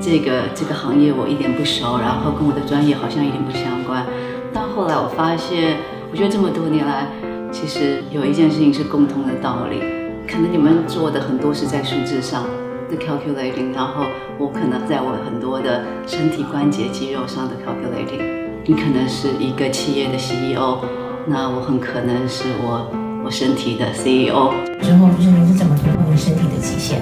这个这个行业我一点不熟，然后跟我的专业好像一点不相关。但后来我发现，我觉得这么多年来，其实有一件事情是共通的道理。可能你们做的很多是在数字上的 calculating，然后我可能在我很多的身体关节肌肉上的 calculating。你可能是一个企业的 CEO，那我很可能是我我身体的 CEO。之后就是你是怎么突破你身体的极限？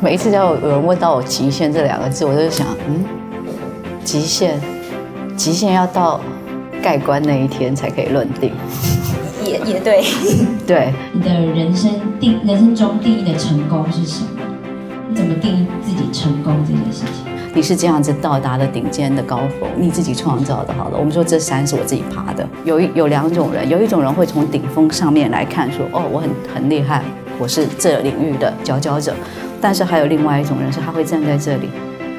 每一次只要有人问到我“极限”这两个字，我就想，嗯，极限，极限要到盖棺那一天才可以论定。也也对，对。你的人生定人生中定义的成功是什么？你怎么定义自己成功这件事情？你是这样子到达了顶尖的高峰，你自己创造的。好了，我们说这山是我自己爬的。有一有两种人，有一种人会从顶峰上面来看，说，哦，我很很厉害，我是这领域的佼佼者。但是还有另外一种人，是他会站在这里，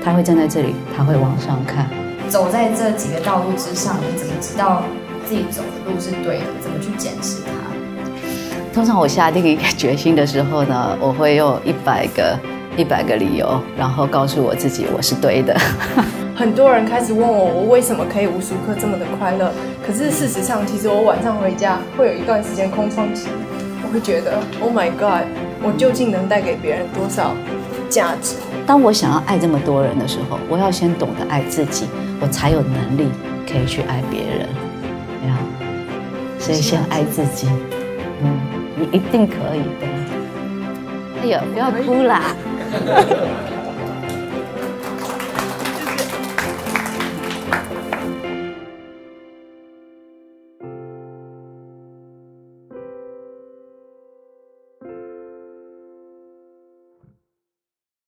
他会站在这里，他会往上看。走在这几个道路之上，你怎么知道自己走的路是对的？怎么去检视它？通常我下定一个决心的时候呢，我会用一百个一百个理由，然后告诉我自己我是对的。很多人开始问我，我为什么可以无时无刻这么的快乐？可是事实上，其实我晚上回家会有一段时间空窗期，我会觉得，Oh my God。我究竟能带给别人多少价值？当我想要爱这么多人的时候，我要先懂得爱自己，我才有能力可以去爱别人。没有，所以先爱自己。嗯，你一定可以的。哎呦，不要哭啦！